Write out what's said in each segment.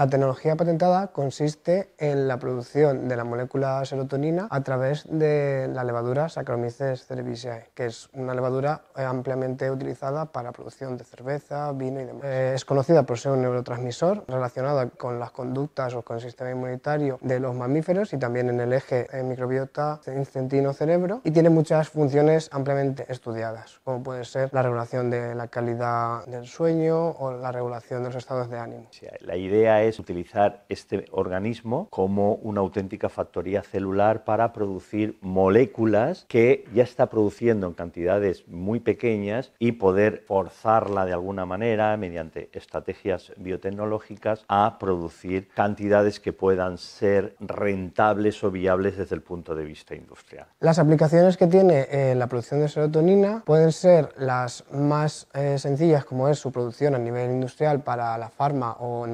La tecnología patentada consiste en la producción de la molécula serotonina a través de la levadura Saccharomyces cerevisiae, que es una levadura eh, ampliamente utilizada para producción de cerveza, vino y demás. Eh, es conocida por ser un neurotransmisor relacionado con las conductas o con el sistema inmunitario de los mamíferos y también en el eje eh, microbiota intestino-cerebro y tiene muchas funciones ampliamente estudiadas, como puede ser la regulación de la calidad del sueño o la regulación de los estados de ánimo. La idea es utilizar este organismo como una auténtica factoría celular para producir moléculas que ya está produciendo en cantidades muy pequeñas y poder forzarla de alguna manera mediante estrategias biotecnológicas a producir cantidades que puedan ser rentables o viables desde el punto de vista industrial. Las aplicaciones que tiene eh, la producción de serotonina pueden ser las más eh, sencillas como es su producción a nivel industrial para la farma o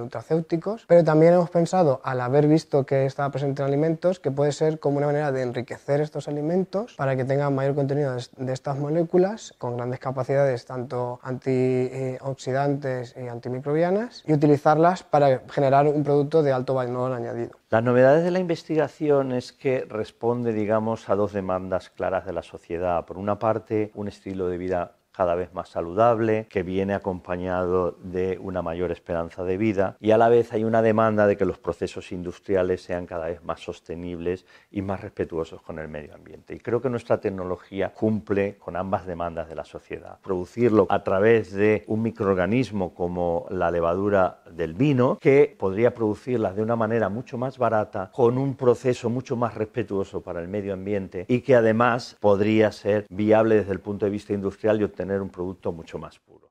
pero también hemos pensado al haber visto que estaba presente en alimentos que puede ser como una manera de enriquecer estos alimentos para que tengan mayor contenido de estas moléculas con grandes capacidades tanto antioxidantes y antimicrobianas y utilizarlas para generar un producto de alto valor añadido. Las novedades de la investigación es que responde, digamos, a dos demandas claras de la sociedad. Por una parte, un estilo de vida cada vez más saludable, que viene acompañado de una mayor esperanza de vida y a la vez hay una demanda de que los procesos industriales sean cada vez más sostenibles y más respetuosos con el medio ambiente. Y creo que nuestra tecnología cumple con ambas demandas de la sociedad. Producirlo a través de un microorganismo como la levadura del vino, que podría producirlas de una manera mucho más barata, con un proceso mucho más respetuoso para el medio ambiente y que además podría ser viable desde el punto de vista industrial y obtener un producto mucho más puro.